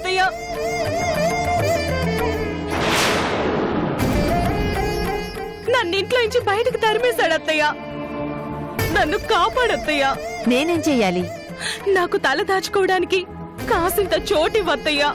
అత్తయ్య నన్ను ఇంట్లో నుంచి బయటకు తరిమేశాడు అత్తయ్య. నన్ను కాపాడత్తయ్య నేనేం చెయ్యాలి? నాకు తల దాచుకోవడానికి కాసింత చోటివ్వత్తయ్యా